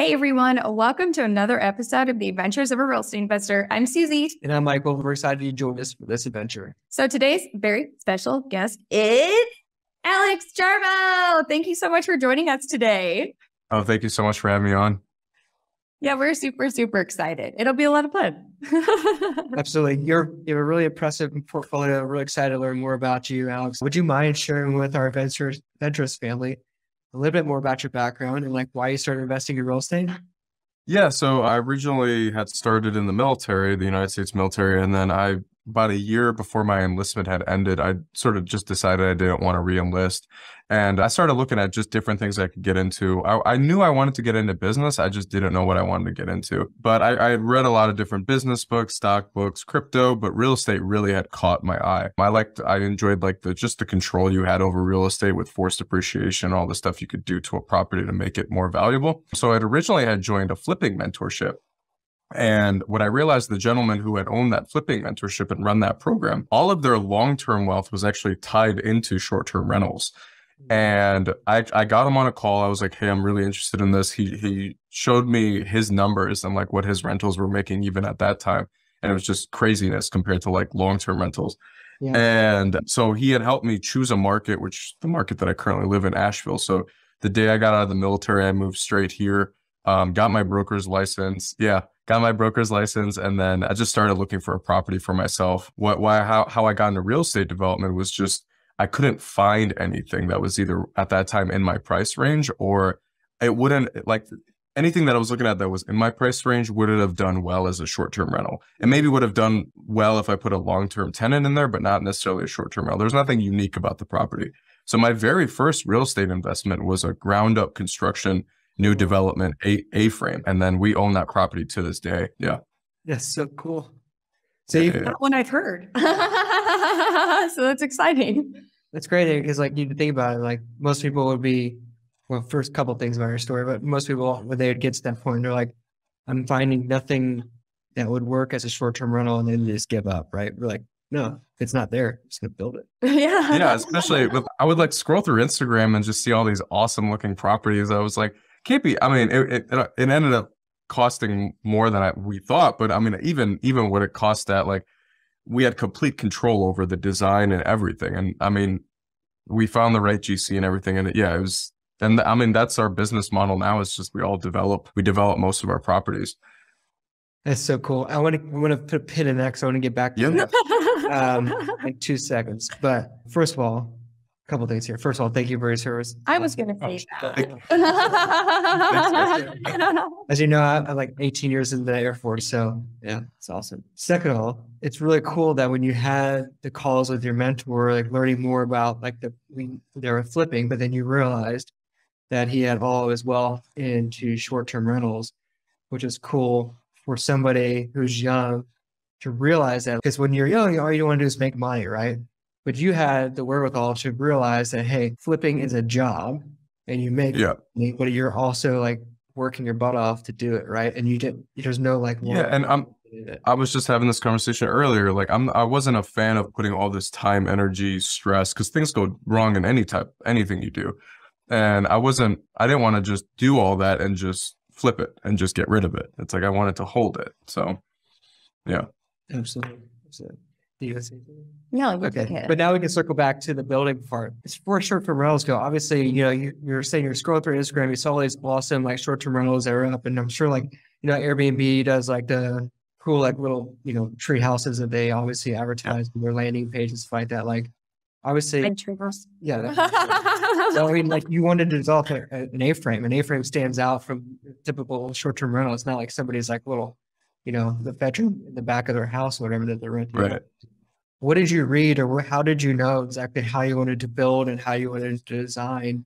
Hey everyone, welcome to another episode of the Adventures of a Real Estate Investor. I'm Susie. And I'm Michael. We're excited you join us for this adventure. So today's very special guest is Alex Jarbo. Thank you so much for joining us today. Oh, thank you so much for having me on. Yeah, we're super, super excited. It'll be a lot of fun. Absolutely. You're you have a really impressive portfolio. Really excited to learn more about you, Alex. Would you mind sharing with our Adventures Adventures family a little bit more about your background and like why you started investing in real estate? Yeah, so I originally had started in the military, the United States military, and then I about a year before my enlistment had ended, I sort of just decided I didn't want to re-enlist. And I started looking at just different things I could get into. I, I knew I wanted to get into business. I just didn't know what I wanted to get into. But I, I had read a lot of different business books, stock books, crypto, but real estate really had caught my eye. I liked, I enjoyed like the just the control you had over real estate with forced appreciation, all the stuff you could do to a property to make it more valuable. So I'd originally had joined a flipping mentorship and what I realized, the gentleman who had owned that flipping mentorship and run that program, all of their long term wealth was actually tied into short term rentals. Hmm. And I, I got him on a call. I was like, "Hey, I'm really interested in this." He he showed me his numbers and like what his rentals were making even at that time, and it was just craziness compared to like long term rentals. Yeah. And so he had helped me choose a market, which the market that I currently live in, Asheville. So the day I got out of the military, I moved straight here, um, got my broker's license. Yeah, got my broker's license, and then I just started looking for a property for myself. What, why, how, how I got into real estate development was just I couldn't find anything that was either at that time in my price range or it wouldn't like anything that I was looking at that was in my price range would it have done well as a short term rental. And maybe would have done well if I put a long term tenant in there, but not necessarily a short term rental. There's nothing unique about the property. So my very first real estate investment was a ground up construction new development A A frame, and then we own that property to this day. Yeah, that's so cool. So yeah, yeah. that one I've heard. so that's exciting. That's great eh, because like you think about it, like most people would be well, first couple things about your story, but most people when they would get to that point, they're like, I'm finding nothing that would work as a short term rental, and then they just give up, right? We're like, no, if it's not there, I'm just gonna build it. yeah. Yeah, especially with I would like scroll through Instagram and just see all these awesome looking properties. I was like, can't be. I mean, it, it, it ended up costing more than I, we thought, but I mean, even even what it cost that, like, we had complete control over the design and everything. And I mean, we found the right GC and everything, and it, yeah, it was. And I mean, that's our business model now. It's just we all develop, we develop most of our properties. That's so cool. I want to I want to put a pin in that because I want to get back to yeah. that um, in two seconds. But first of all, couple things here. First of all, thank you for your service. I was going to say oh, that. As you know, I'm like 18 years in the Air Force, so yeah, it's awesome. Second of all, it's really cool that when you had the calls with your mentor, like learning more about like the we they were flipping, but then you realized that he had all his wealth into short-term rentals, which is cool for somebody who's young to realize that because when you're young, all you want to do is make money, right? But you had the wherewithal to realize that hey, flipping is a job, and you make yeah. money, but you're also like working your butt off to do it, right? And you didn't. There's no like yeah, and I'm. I was just having this conversation earlier. Like I'm, I wasn't a fan of putting all this time, energy, stress because things go wrong in any type, anything you do. And I wasn't, I didn't want to just do all that and just flip it and just get rid of it. It's like I wanted to hold it. So, yeah. Absolutely. Absolutely. Do you say No, okay. okay. But now we can circle back to the building part. As for short-term rentals go, obviously, you know, you, are saying you're scrolling through Instagram, you saw all these awesome like short-term rentals that are up, and I'm sure like you know Airbnb does like the cool like little you know tree houses that they obviously advertise yeah. on their landing pages, like that. Like obviously, yeah. so I mean, like you wanted to develop a, an A-frame. An A-frame stands out from typical short-term rental. It's not like somebody's like little you know, the bedroom in the back of their house, or whatever that they're renting. Right. What did you read, or how did you know exactly how you wanted to build and how you wanted to design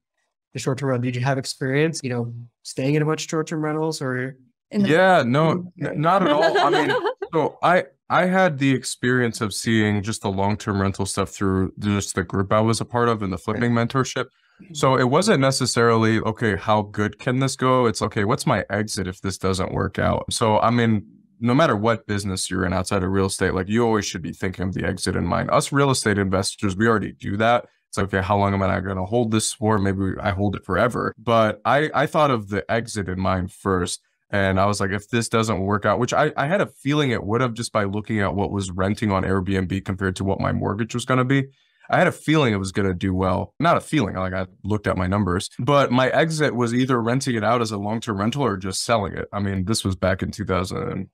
the short-term rental? Did you have experience, you know, staying in a bunch of short-term rentals, or? yeah, no, not at all. I mean, so I I had the experience of seeing just the long-term rental stuff through just the group I was a part of and the flipping mentorship. Mm-hmm. So it wasn't necessarily okay, how good can this go? It's okay, what's my exit if this doesn't work out? So I mean, no matter what business you're in outside of real estate, like you always should be thinking of the exit in mind. Us real estate investors, we already do that. It's like, okay, how long am I going to hold this for? Maybe I hold it forever. But I, I thought of the exit in mind first. And I was like, if this doesn't work out, which I, I had a feeling it would have just by looking at what was renting on Airbnb compared to what my mortgage was going to be. I had a feeling it was going to do well. Not a feeling, like I looked at my numbers, but my exit was either renting it out as a long term rental or just selling it. I mean, this was back in 2000,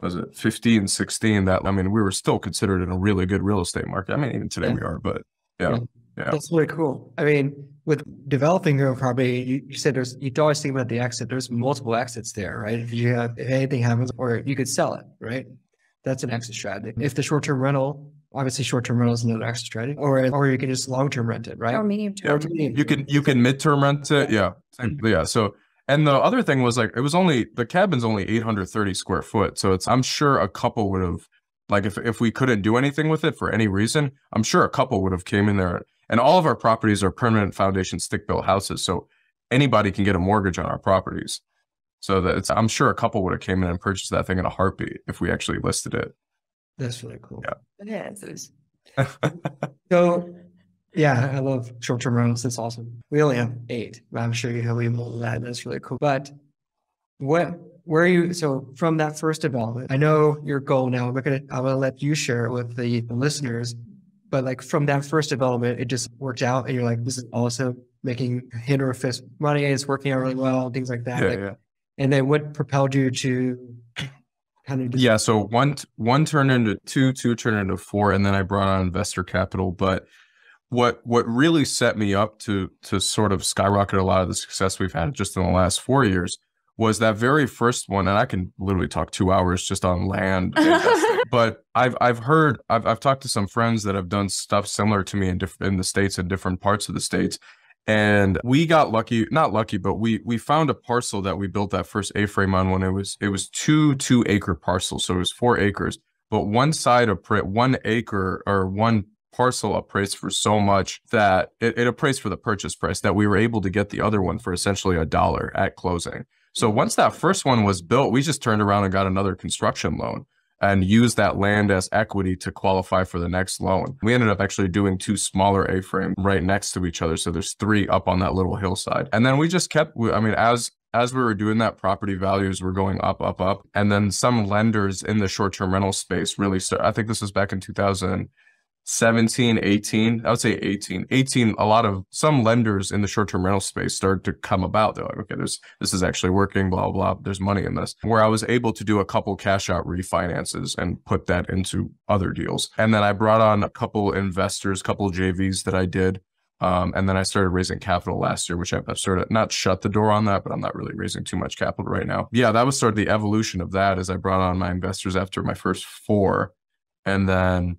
was it 15, 16? That, I mean, we were still considered in a really good real estate market. I mean, even today Yeah. we are, but yeah. Yeah. Yeah. That's really cool. I mean, with developing your own property, you, you said there's you always think about the exit. There's multiple exits there, right? If you have if anything happens, or you could sell it, right? That's an exit strategy. If the short term rental, obviously short term rental is another exit strategy, or or you can just long term rent it, right? Or medium Yeah, term. you can you can midterm rent it. Yeah. Yeah. So and the other thing was like it was only the cabin's only 830 square foot. So it's I'm sure a couple would have like if if we couldn't do anything with it for any reason, I'm sure a couple would have came in there. And all of our properties are permanent foundation stick built houses. So anybody can get a mortgage on our properties. So that it's I'm sure a couple would have came in and purchased that thing in a heartbeat if we actually listed it. That's really cool. Yeah. It is. So, yeah, I love short term rentals. That's awesome. We only have eight, but I'm sure you have way more than that. That's really cool. But what, where are you? So, from that first development, I know your goal now. We're gonna, I'm gonna let you share it with the, the listeners. But like from that first development, it just worked out, and you're like, this is awesome, making hit or fist money. It's working out really well, things like that. Yeah, Like, yeah. And then what propelled you to kind of just, Yeah, so one one turned into two, two turned into four, and then I brought on investor capital. But what what really set me up to to sort of skyrocket a lot of the success we've had just in the last four years was that very first one, and I can literally talk two hours just on land. but I've I've heard I've I've talked to some friends that have done stuff similar to me in different in the states in different parts of the states. And we got lucky, not lucky, but we we found a parcel that we built that first A-frame on when it was it was two two acre parcels, so it was four acres. But one side of one acre or one parcel appraised for so much that it, it appraised for the purchase price that we were able to get the other one for essentially a dollar at closing. So mm-hmm. once that first one was built, we just turned around and got another construction loan and used that land as equity to qualify for the next loan. We ended up actually doing two smaller A-frame right next to each other. So there's three up on that little hillside. And then we just kept, I mean, as as we were doing that, property values were going up, up, up. And then some lenders in the short-term rental space really started, I think this was back in 2000, 17, 18, I would say 18, 18, a lot of some lenders in the short-term rental space started to come about. They're like, okay, there's, this is actually working, blah, blah, blah. There's money in this where I was able to do a couple cash out refinances and put that into other deals. And then I brought on a couple investors, couple JVs that I did. Um, and then I started raising capital last year, which I've, I've sort of not shut the door on that, but I'm not really raising too much capital right now. Yeah, that was sort of the evolution of that as I brought on my investors after my first four. And then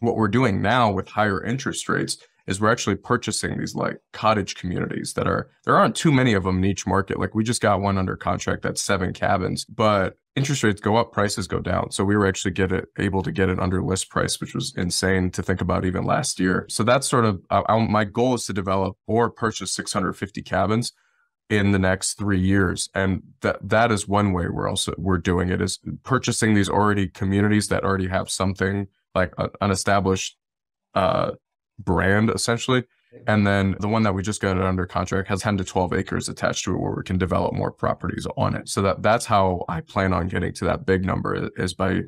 what we're doing now with higher interest rates is we're actually purchasing these like cottage communities that are there aren't too many of them in each market. Like we just got one under contract that's seven cabins but interest rates go up prices go down. So we were actually get it able to get it under list price which was insane to think about even last year. So that's sort of uh, uh, my goal is to develop or purchase 650 cabins in the next three years. And that that is one way we're also we're doing it is purchasing these already communities that already have something like a, an established uh brand essentially. And then the one that we just got under contract has 10 to 12 acres attached to it where we can develop more properties on it. So that that's how i plan on getting to that big number is by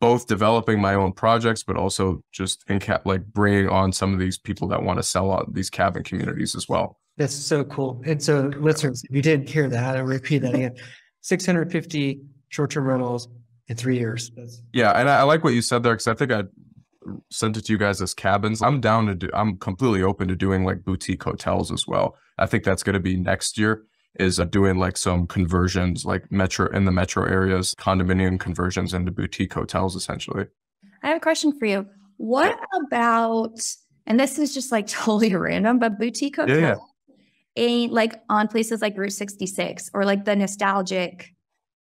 both developing my own projects but also just in cap like bringing on some of these people that want to sell out these cabin communities as well. That's so cool. And so, listeners, if you didn't hear that, I'll repeat that again. 650 short term rentals in three years. That's, Yeah, and I, I like what you said there because I think I sent it to you guys as cabins. I'm down to do. I'm completely open to doing like boutique hotels as well. I think that's going to be next year. Is uh, doing like some conversions, like metro in the metro areas, condominium conversions into boutique hotels, essentially. I have a question for you. What about, and this is just like totally random, but boutique Yeah, hotels yeah. ain't like on places like Route 66 or like the nostalgic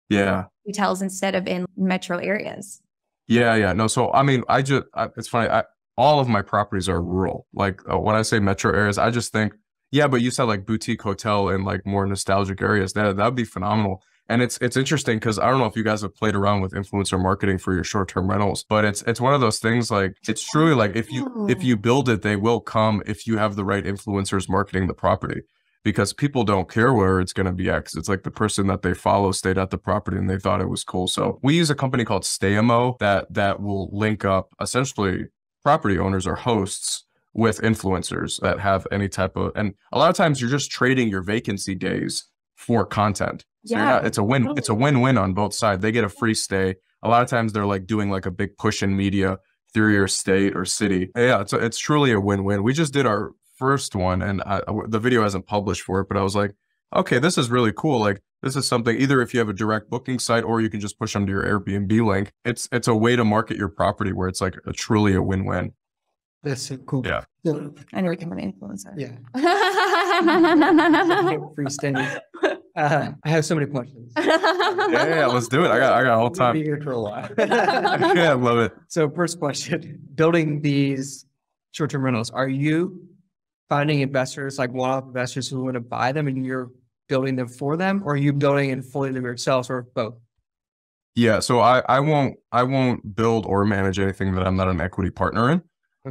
Yeah, hotels instead of in metro areas. yeah, yeah. No, so I mean, I just I, it's funny. I, all of my properties are rural. Like uh, when I say metro areas, I just think, yeah, but you said like boutique hotel in like more nostalgic areas. That that'd be phenomenal. And it's it's interesting because I don't know if you guys have played around with influencer marketing for your short-term rentals, but it's it's one of those things like it's truly like if you if you build it, they will come if you have the right influencers marketing the property. Because people don't care where it's going to be at. 'cause It's like the person that they follow stayed at the property and they thought it was cool. So we use a company called Stayamo that that will link up essentially property owners or hosts with influencers that have any type of and a lot of times you're just trading your vacancy days for content. So Yeah. not- it's a win it's a win-win on both sides. They get a free stay. A lot of times they're like doing like a big push in media through your state or city. Yeah, it's a, it's truly a win-win. We just did our first one and I, the video hasn't published for it, but I was like, okay, this is really cool. Like this is something either if you have a direct booking site or you can just push them to your Airbnb link. It's it's a way to market your property where it's like a truly a win-win. That's so cool. Yeah. I never become an influencer. Yeah. yeah. Free standing. Uh, I have so many questions. Yeah, yeah, let's do it. I got I got all time. Be here for a while. yeah, I love it. So first question, building these short-term rentals, are you finding investors, like one-off investors who want to buy them and you're building them for them? Or are you building and fully them yourselves or both? Yeah, so I I won't I won't build or manage anything that I'm not an equity partner in.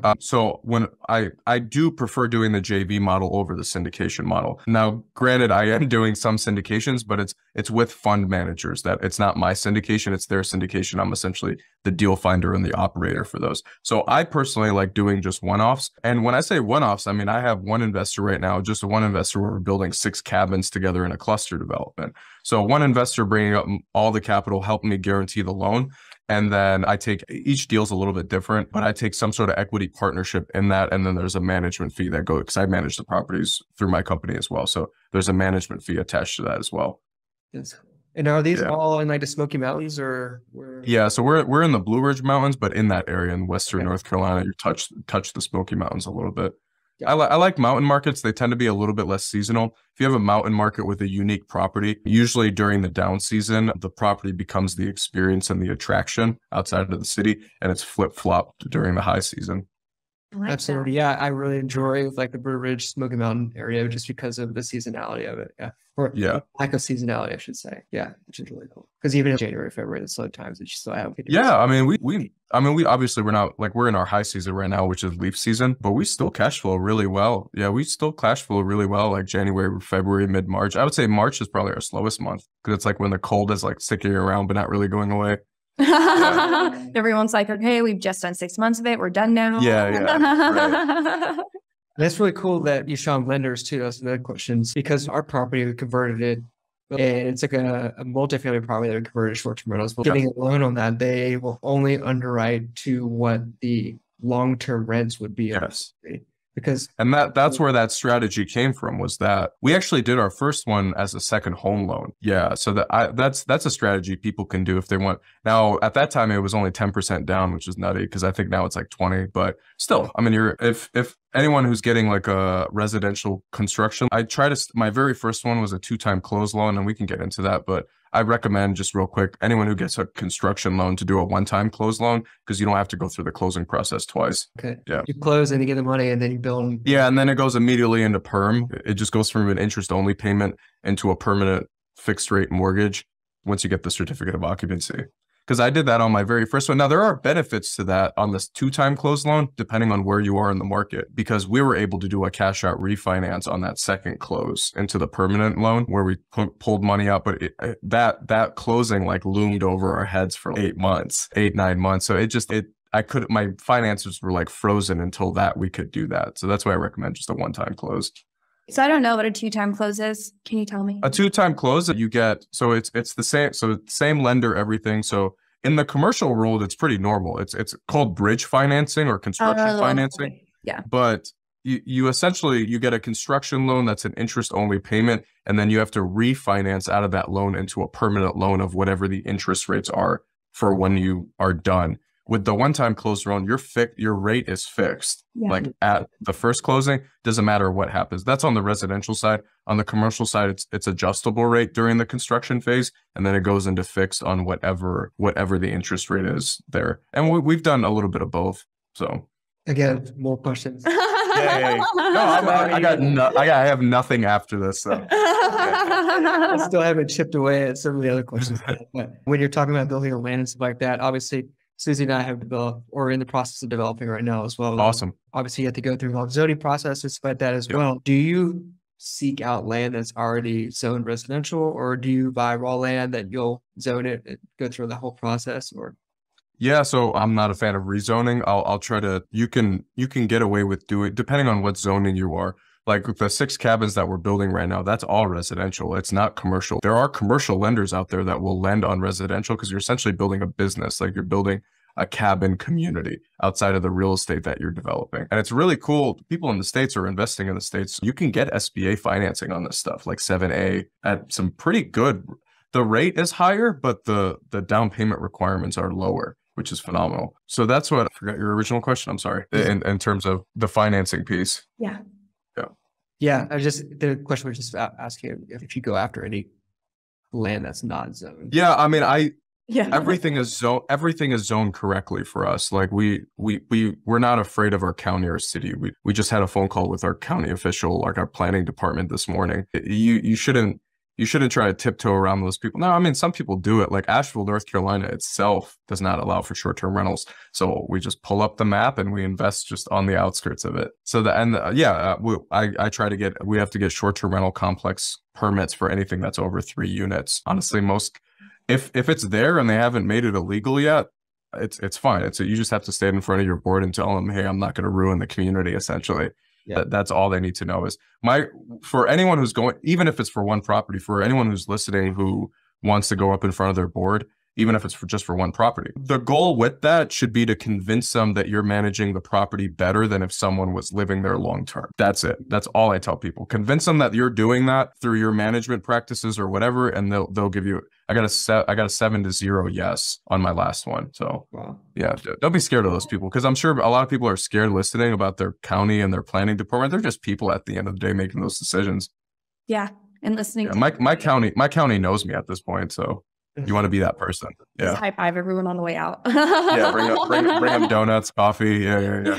Uh, so when I I do prefer doing the JV model over the syndication model. Now, granted, I am doing some syndications, but it's it's with fund managers that it's not my syndication, it's their syndication. I'm essentially the deal finder and the operator for those. So I personally like doing just one-offs. And when I say one-offs, I mean I have one investor right now, just one investor where we're building six cabins together in a cluster development. So one investor bringing up all the capital helped me guarantee the loan. And then I take each deal's a little bit different, but I take some sort of equity partnership in that. And then there's a management fee that goes because I manage the properties through my company as well. So there's a management fee attached to that as well. Yes. And are these Yeah. all in like the Smoky Mountains or where? Yeah. So we're we're in the Blue Ridge Mountains, but in that area in western Okay. North Carolina, you touch touch the Smoky Mountains a little bit. I, li- I like mountain markets. They tend to be a little bit less seasonal. If you have a mountain market with a unique property, usually during the down season, the property becomes the experience and the attraction outside of the city, and it's flip flopped during the high season. Absolutely. Yeah. I really enjoy like the Blue Ridge Smoky Mountain area just because of the seasonality of it. Yeah. Or Yeah. lack of seasonality, I should say. Yeah. Which is really cool. Because even in January, February, the slow times, that you still have. Yeah, I mean, we we I mean, we obviously we're not like we're in our high season right now, which is leaf season, but we still cash flow really well. Yeah, we still cash flow really well, like January, February, mid March. I would say March is probably our slowest month because it's like when the cold is like sticking around but not really going away. Everyone's like, okay, we've just done six months of it. We're done now. Yeah, yeah, And it's really cool that you show lenders too. That's another questions because our property we converted it. And it's like a, a multifamily property that we converted short-term rentals. But getting a loan on that, they will only underwrite to what the long-term rents would be. of the Yes. Because And that that's where that strategy came from was that we actually did our first one as a second home loan. Yeah, so that I that's that's a strategy people can do if they want. Now, at that time it was only 10% down, which is nutty because I think now it's like 20, but still, I mean, you're if if anyone who's getting like a residential construction, I try to my very first one was a two-time close loan and we can get into that, but I recommend just real quick anyone who gets a construction loan to do a one-time close loan because you don't have to go through the closing process twice. okay, Yeah. you close and you get the money and then you build. Yeah, and then it goes immediately into perm. It just goes from an interest only payment into a permanent fixed rate mortgage once you get the certificate of occupancy. Because I did that on my very first one. Now there are benefits to that on this two time close loan, depending on where you are in the market, because we were able to do a cash out refinance on that second close into the permanent loan where we pu- pulled money out. But it, it- that that closing like loomed over our heads for eight months, eight nine months. So it just it I could my finances were like frozen until that we could do that. So that's why I recommend just a one time close. So I don't know what a two time close is. Can you tell me? A two time close that you get so it's it's the same so same lender everything. So in the commercial world it's pretty normal. It's it's called bridge financing or construction Oh, financing. Yeah. But you, you essentially you get a construction loan that's an interest only payment and then you have to refinance out of that loan into a permanent loan of whatever the interest rates are for when you are done. With the one-time close loan, your fix your rate is fixed. Yeah. Like at the first closing, doesn't matter what happens. That's on the residential side. On the commercial side, it's it's adjustable rate during the construction phase, and then it goes into fixed on whatever whatever the interest rate is there. And we, we've done a little bit of both. So Again, more questions. Yay. No, I'm, I, I got no, I got I have nothing after this. So. I still haven't chipped away at some of the other questions. But when you're talking about building on land and stuff like that, obviously Susie and I have developed or in the process of developing right now as well. Um, awesome. Obviously, you have to go through all the zoning processes like that as Yep. well. Do you seek out land that's already zoned residential, or do you buy raw land that you'll zone it and go through the whole process? Or Yeah, so I'm not a fan of rezoning. I'll I'll try to you can you can get away with doing depending on what zoning you are. Like the six cabins that we're building right now, that's all residential. It's not commercial. There are commercial lenders out there that will lend on residential because you're essentially building a business. Like you're building a cabin community outside of the real estate that you're developing. And it's really cool. People in the States are investing in the States. You can get SBA financing on this stuff, like 7A at some pretty good the rate is higher, but the the down payment requirements are lower, which is phenomenal. So that's what I forgot your original question. I'm sorry. In in terms of the financing piece. yeah, I just the question was just asking if, if you go after any land that's not zoned. Yeah, I mean, I yeah. everything is zone everything is zoned correctly for us. Like we we we we're not afraid of our county or city. We we just had a phone call with our county official, like our planning department this morning. You you shouldn't you shouldn't try to tiptoe around those people. No, I mean some people do it. Like Asheville, North Carolina itself does not allow for short-term rentals. So we just pull up the map and we invest just on the outskirts of it. So the and yeah, uh, we, I I try to get we have to get short-term rental complex permits for anything that's over three units. Honestly, most if if it's there and they haven't made it illegal yet, it's it's fine. It's you just have to stand in front of your board and tell them, hey, I'm not going to ruin the community. Essentially, Yeah. that, that's all they need to know. Is my for anyone who's going, even if it's for one property, for anyone who's listening who wants to go up in front of their board, even if it's for just for one property, the goal with that should be to convince them that you're managing the property better than if someone was living there long term. That's it. That's all I tell people. Convince them that you're doing that through your management practices or whatever, and they'll they'll give you. I got a set. I got a seven to zero yes on my last one. So Wow. yeah, don't be scared of those people because I'm sure a lot of people are scared listening about their county and their planning department. They're just people at the end of the day making those decisions. yeah. And listening Yeah, to my my county my county knows me at this point, so you want to be that person. Just Yeah, high five everyone on the way out. yeah. Bring up bring, bring them donuts, coffee. Yeah, yeah,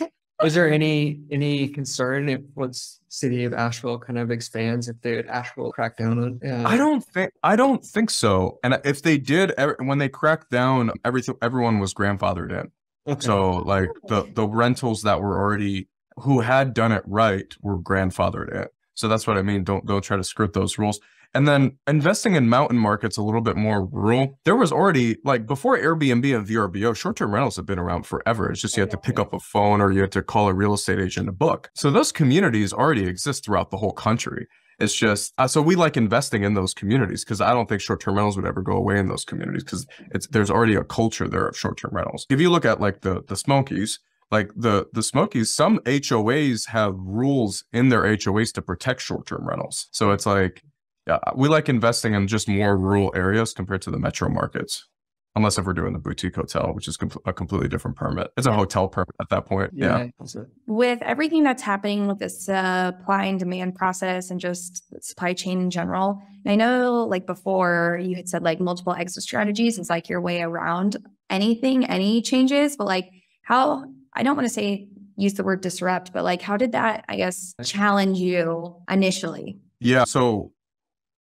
yeah. Was there any any concern if once city of Asheville kind of expands if they would Asheville crack down on? Uh, I don't think I don't think so. And if they did, ev- when they cracked down, everything everyone was grandfathered in. okay. So like the the rentals that were already who had done it right were grandfathered in. So that's what I mean. Don't don't try to skirt those rules. And then investing in mountain markets a little bit more rural. There was already like before Airbnb and VRBO, short-term rentals have been around forever. It's just you had to pick up a phone or you had to call a real estate agent to book. So those communities already exist throughout the whole country. It's just uh, so we like investing in those communities because I don't think short-term rentals would ever go away in those communities because it's there's already a culture there of short-term rentals. If you look at like the the Smokies, like the the Smokies, some HOAs have rules in their HOAs to protect short-term rentals. So it's like yeah, uh, we like investing in just more rural areas compared to the metro markets. Unless if we're doing the boutique hotel, which is com- a completely different permit. It's a hotel permit at that point. Yeah. so- with everything that's happening with the supply and demand process and just supply chain in general, I know like before you had said like multiple exit strategies is like your way around anything, any changes, but like how I don't want to say use the word disrupt, but like how did that, I guess, challenge you initially? Yeah. So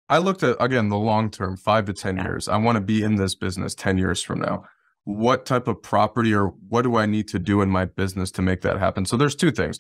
I looked at again the long term, five to 10 Yeah. years. I want to be in this business 10 years from now. What type of property or what do I need to do in my business to make that happen? So there's two things.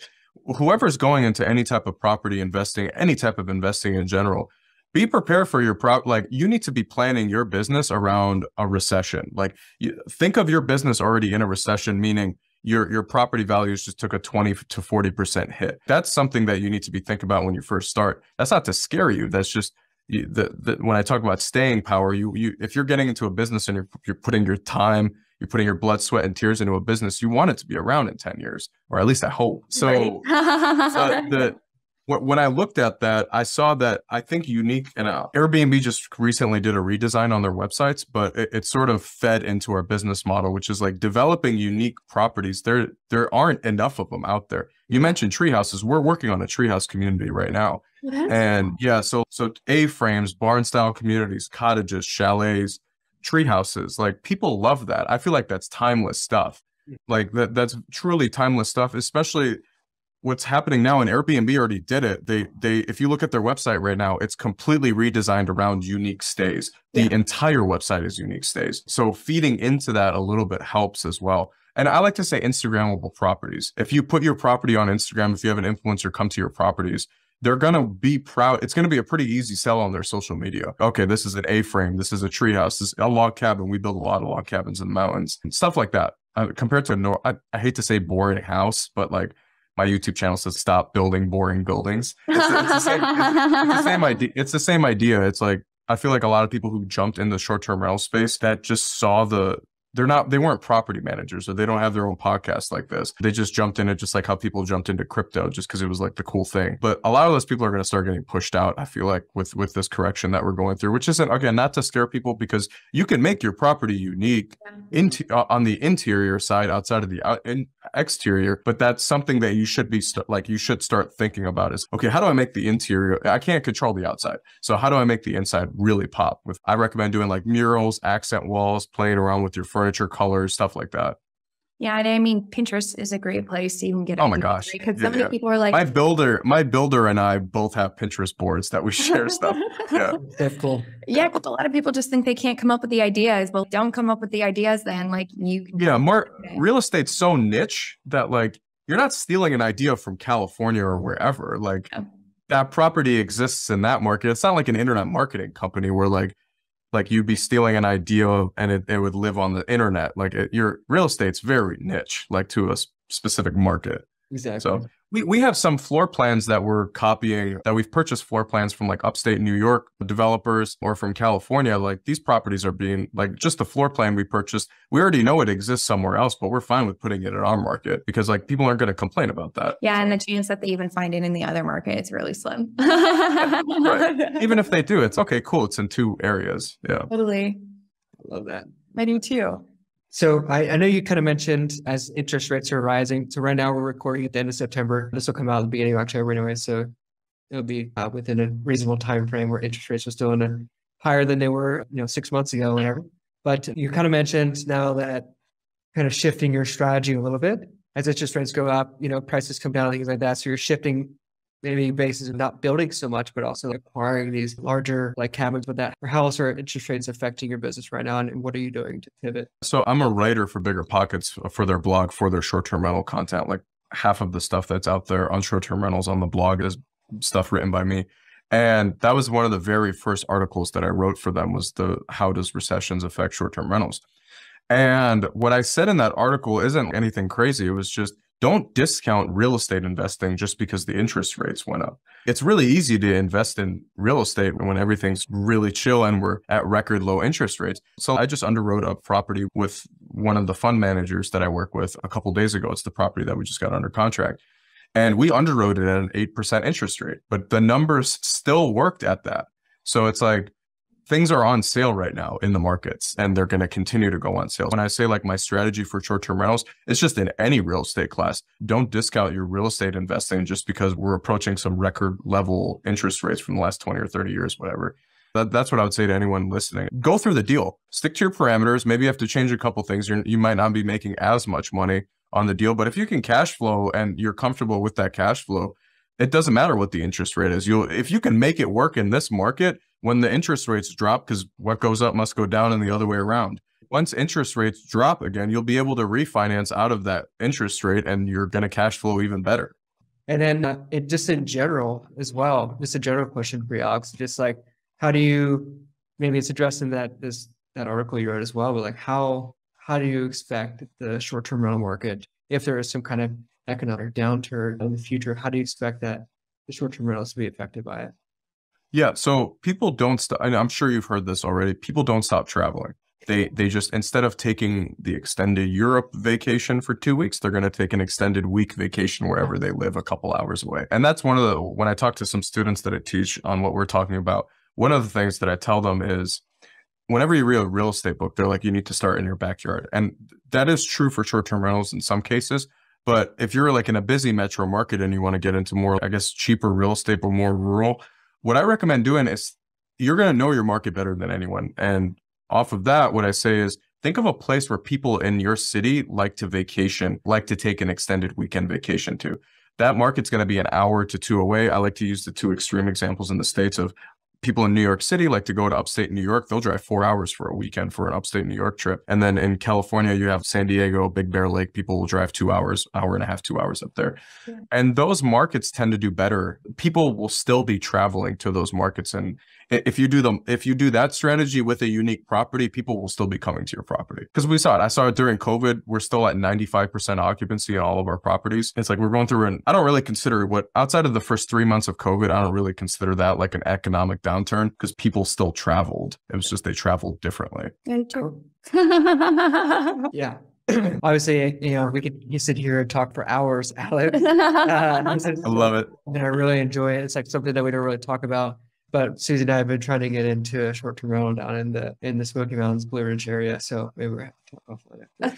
Whoever's going into any type of property investing, any type of investing in general, be prepared for your prop like you need to be planning your business around a recession. Like you, think of your business already in a recession, meaning your your property values just took a 20 to 40% hit. That's something that you need to be thinking about when you first start. That's not to scare you. That's just you, the, the when I talk about staying power, you you if you're getting into a business and you're you're putting your time, you're putting your blood, sweat, and tears into a business, you want it to be around in 10 years, or at least I hope. So uh, the when I looked at that, I saw that I think unique and uh, Airbnb just recently did a redesign on their websites, but it, it sort of fed into our business model, which is like developing unique properties. There there aren't enough of them out there. You mentioned tree houses. We're working on a treehouse community right now. And yeah, so so A frames, barn style communities, cottages, chalets, tree houses. Like people love that. I feel like that's timeless stuff. Like that that's truly timeless stuff, especially what's happening now and Airbnb already did it. They they if you look at their website right now, it's completely redesigned around unique stays. The Yeah. entire website is unique stays. So feeding into that a little bit helps as well. And I like to say Instagrammable properties. If you put your property on Instagram, if you have an influencer come to your properties, they're gonna be proud. It's gonna be a pretty easy sell on their social media. Okay, this is an A-frame. This is a treehouse. This is a log cabin. We build a lot of log cabins in the mountains, and stuff like that. Uh, compared to a no, I, I hate to say boring house, but like my YouTube channel says, stop building boring buildings. It's, the- it's the same, it's, it's the same idea. It's the same idea. It's like I feel like a lot of people who jumped in the short-term rental space that just saw the they're not they weren't property managers or they don't have their own podcast like this. They just jumped in it just like how people jumped into crypto just because it was like the cool thing. But a lot of those people are going to start getting pushed out. I feel like with with this correction that we're going through, which isn't again not to scare people because you can make your property unique into uh, on the interior side outside of the out, in, exterior but that's something that you should be st- like you should start thinking about is okay how do i make the interior i can't control the outside. So how do i make the inside really pop with i recommend doing like murals accent walls playing around with your furniture colors stuff like that Yeah, and I mean Pinterest is a great place to even get. Oh my gosh. Because Yeah, so many yeah. people are like, my builder my builder and i both have pinterest boards that we share stuff yeah That's cool. Yeah, because a lot of people just think they can't come up with the ideas. Well, don't come up with the ideas then. Like you yeah more real estate's so niche that like you're not stealing an idea from california or wherever like Yeah. that property exists in that market it's not like an internet marketing company where like like you'd be stealing an idea and it, it would live on the internet like it, your real estate's very niche like to a specific market Exactly. So we, we have some floor plans that we're copying that we've purchased floor plans from like upstate New York developers or from California. Like these properties are being like just the floor plan we purchased. We already know it exists somewhere else, but we're fine with putting it in our market because like people aren't going to complain about that. Yeah, and the chance that they even find it in the other market is really slim. Right. Even if they do, it's okay, cool. It's in two areas. Yeah. totally. I love that. I do too. So I, I know you kind of mentioned as interest rates are rising. So right now we're recording at the end of September. This will come out at the beginning of October anyway. So it'll be uh, within a reasonable time frame where interest rates are still in a higher than they were, you know, six months ago, whatever. But you kind of mentioned now that kind of shifting your strategy a little bit as interest rates go up, you know, prices come down, things like that. So you're shifting maybe bases of not building so much, but also acquiring these larger like cabins with that. How else are interest rates affecting your business right now? And what are you doing to pivot? So I'm a writer for BiggerPockets uh, for their blog for their short term rental content. Like half of the stuff that's out there on short term rentals on the blog is stuff written by me. And that was one of the very first articles that I wrote for them was the how does recessions affect short term rentals? And what I said in that article isn't anything crazy. It was just don't discount real estate investing just because the interest rates went up. It's really easy to invest in real estate when everything's really chill and we're at record low interest rates. So I just underwrote a property with one of the fund managers that I work with a couple days ago. It's the property that we just got under contract. And we underwrote it at an 8% interest rate, but the numbers still worked at that. So it's like things are on sale right now in the markets and they're going to continue to go on sale. When I say like my strategy for short-term rentals, it's just in any real estate class. Don't discount your real estate investing just because we're approaching some record level interest rates from the last 20 or 30 years, whatever. That, that's what I would say to anyone listening. Go through the deal. Stick to your parameters. Maybe you have to change a couple things. You're, you might not be making as much money on the deal, but if you can cash flow and you're comfortable with that cash flow, it doesn't matter what the interest rate is. You if you can make it work in this market when the interest rates drop, because what goes up must go down and the other way around. Once interest rates drop again, you'll be able to refinance out of that interest rate and you're going to cash flow even better. And then uh, it just in general as well, just a general question for you, Alex, just like how do you maybe it's addressed in that this that article you wrote as well, but like how how do you expect the short term rental market if there is some kind of economic downturn in the future? How do you expect that the short term rentals to be affected by it? Yeah, so people don't stop. I'm sure you've heard this already. People don't stop traveling. They they just instead of taking the extended Europe vacation for two weeks, they're going to take an extended week vacation wherever they live, a couple hours away. And that's one of the when I talk to some students that I teach on what we're talking about. One of the things that I tell them is, whenever you read a real estate book, they're like, you need to start in your backyard, and that is true for short term rentals in some cases. But if you're like in a busy metro market and you want to get into more, I guess, cheaper real estate but more rural, what I recommend doing is you're going to know your market better than anyone. And off of that, what I say is think of a place where people in your city like to vacation, like to take an extended weekend vacation to. that market's going to be an hour to two away. I like to use the two extreme examples in the States of people in New York City like to go to upstate New York. They'll drive four hours for a weekend for an upstate New York trip. And then in California, you have San Diego, Big Bear Lake. People will drive two hours, hour and a half, two hours up there. Yeah. And those markets tend to do better. People will still be traveling to those markets and if you do them if you do that strategy with a unique property people will still be coming to your property. Because we saw it. I saw it during covid. We're still at 95% occupancy in all of our properties. It's like we're going through and i don't really consider what outside of the first three months of covid i don't really consider that like an economic downturn because people still traveled. It was just they traveled differently. Yeah. Obviously, you know, we could you sit here and talk for hours, Alex. Uh, I love it. And I really enjoy it. It's like something that we don't really talk about but Susie and I have been trying to get into a short term rental down in the in the Smoky Mountains, Blue Ridge area. So maybe we're talk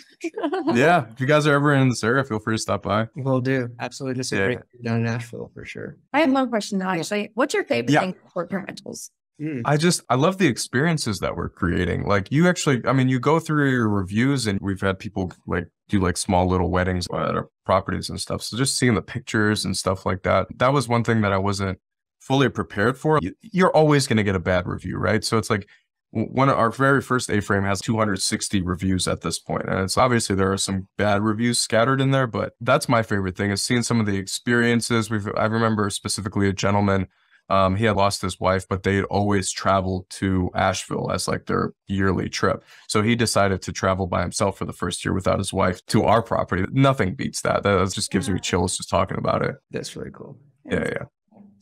yeah, if you guys are ever in this area, feel free to stop by. We'll do absolutely. Just yeah. down in Nashville for sure. I have one question now. Actually, what's your favorite yeah. thing short term rentals? Mm. I just I love the experiences that we're creating. Like you actually, I mean, you go through your reviews, and we've had people like do like small little weddings at our properties and stuff. So just seeing the pictures and stuff like that, that was one thing that I wasn't fully prepared for, you're always going to get a bad review, right? So it's like one of our very first A-frame has 260 reviews at this point, and it's obviously there are some bad reviews scattered in there, but that's my favorite thing is seeing some of the experiences. We've I remember specifically a gentleman. Um, he had lost his wife, but they had always traveled to Asheville as like their yearly trip. So he decided to travel by himself for the first year without his wife to our property. Nothing beats that. That just gives me chills just talking about it. That's really cool. Yeah, yeah.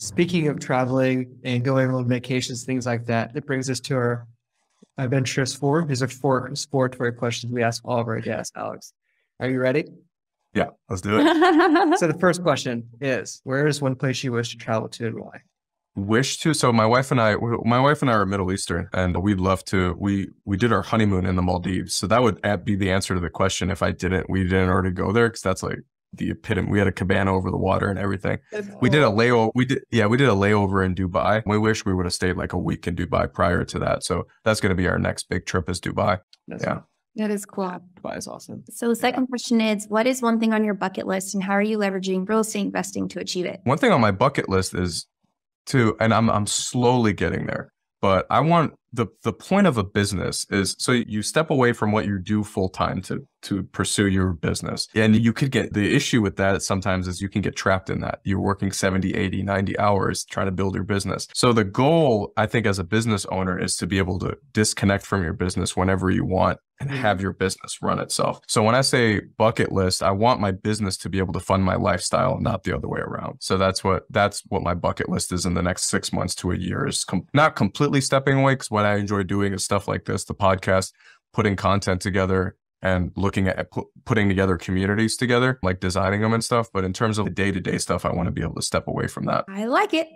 Speaking of traveling and going on vacations, things like that, that brings us to our adventurous four. These are four exploratory questions we ask all of our guests. Alex, are you ready? Yeah, let's do it. so the first question is: Where is one place you wish to travel to and why? Wish to? So my wife and I, my wife and I are Middle Eastern, and we'd love to. We we did our honeymoon in the Maldives, so that would uh, be the answer to the question. If I didn't, we didn't already go there because that's like the epitome. We had a cabana over the water and everything. We did a layover. We did, yeah, we did a layover in Dubai. We wish we would have stayed like a week in Dubai prior to that. So that's going to be our next big trip is Dubai. That's yeah. That is cool. Dubai is awesome. So the second question is, what is one thing on your bucket list and how are you leveraging real estate investing to achieve it? One thing on my bucket list is to, and I'm, I'm slowly getting there, but I want the, the point of a business is so you step away from what you do full time to to pursue your business. And you could get the issue with that sometimes is you can get trapped in that. You're working 70, 80, 90 hours trying to build your business. So the goal, I think, as a business owner is to be able to disconnect from your business whenever you want and mm-hmm. have your business run itself. So when I say bucket list, I want my business to be able to fund my lifestyle, not the other way around. So that's what that's what my bucket list is in the next six months to a year is com- not completely stepping away because what I enjoy doing is stuff like this, the podcast, putting content together, and looking at pu- putting together communities together, like designing them and stuff. But in terms of the day to day stuff, I want to be able to step away from that. I like it.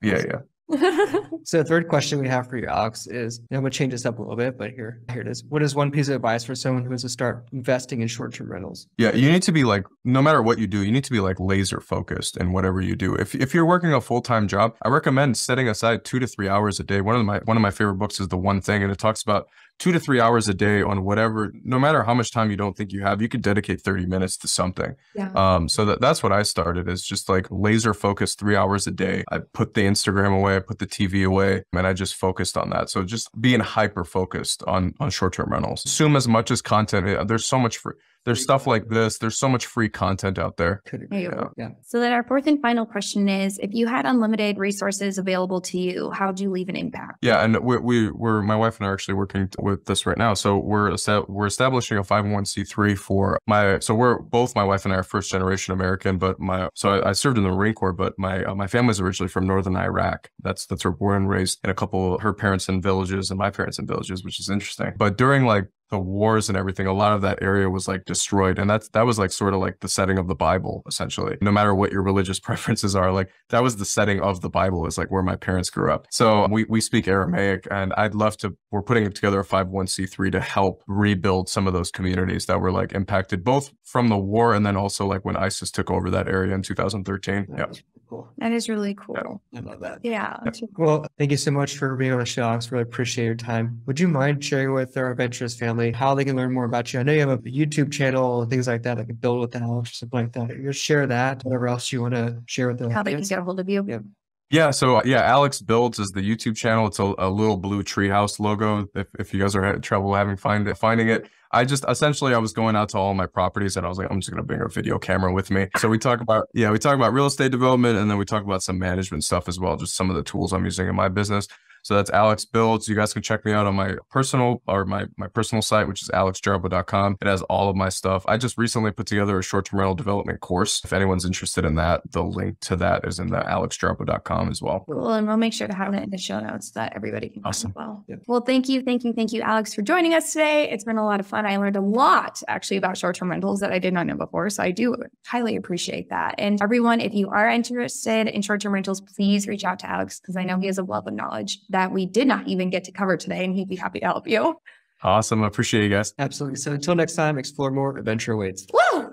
Yeah, yeah. so the third question we have for you, Alex, is I'm gonna change this up a little bit, but here, here it is. What is one piece of advice for someone who wants to start investing in short-term rentals? Yeah, you need to be like, no matter what you do, you need to be like laser focused in whatever you do. If if you're working a full-time job, I recommend setting aside two to three hours a day. One of my one of my favorite books is The One Thing, and it talks about two to three hours a day on whatever, no matter how much time you don't think you have, you could dedicate 30 minutes to something. Yeah. Um, so that, that's what I started is just like laser focused three hours a day. I put the Instagram away, I put the TV away, and I just focused on that. So just being hyper focused on, on short-term rentals, consume as much as content. There's so much free there's stuff like this. There's so much free content out there. Yeah. yeah. So then our fourth and final question is: If you had unlimited resources available to you, how would you leave an impact? Yeah, and we, we we're my wife and I are actually working with this right now. So we're we're establishing a 501c3 for my. So we're both my wife and I are first generation American, but my so I, I served in the Marine Corps, but my uh, my family's originally from northern Iraq. That's that's where we're born and raised, and a couple of her parents in villages and my parents in villages, which is interesting. But during like the wars and everything, a lot of that area was like destroyed. And that's that was like sort of like the setting of the Bible, essentially. No matter what your religious preferences are, like that was the setting of the Bible, is like where my parents grew up. So we we speak Aramaic and I'd love to we're putting together a 501c3 to help rebuild some of those communities that were like impacted both from the war and then also like when ISIS took over that area in 2013. Yeah. Cool. That is really cool. I love that. Yeah. Well, thank you so much for being on the show, I Really appreciate your time. Would you mind sharing with our adventurous family how they can learn more about you? I know you have a YouTube channel and things like that, like build with Alex or something like that. You just share that, whatever else you want to share with them. How they can get a hold of you. Yeah. Yeah, so uh, yeah, Alex Builds is the YouTube channel. It's a, a little blue treehouse logo. If, if you guys are having trouble having find it, finding it, I just essentially I was going out to all my properties and I was like, I'm just gonna bring a video camera with me. So we talk about yeah, we talk about real estate development and then we talk about some management stuff as well, just some of the tools I'm using in my business. So that's Alex Builds. You guys can check me out on my personal or my my personal site, which is alexjarbo.com. It has all of my stuff. I just recently put together a short-term rental development course. If anyone's interested in that, the link to that is in the alexjarbo.com as well. Cool. And we'll make sure to have it in the show notes so that everybody can find Awesome. as well. Yeah. Well, thank you, thank you, thank you, Alex, for joining us today. It's been a lot of fun. I learned a lot actually about short-term rentals that I did not know before. So I do highly appreciate that. And everyone, if you are interested in short-term rentals, please reach out to Alex because I know he has a wealth of knowledge that we did not even get to cover today, and he'd be happy to help you. Awesome. I appreciate you guys. Absolutely. So until next time, explore more, adventure awaits. Woo!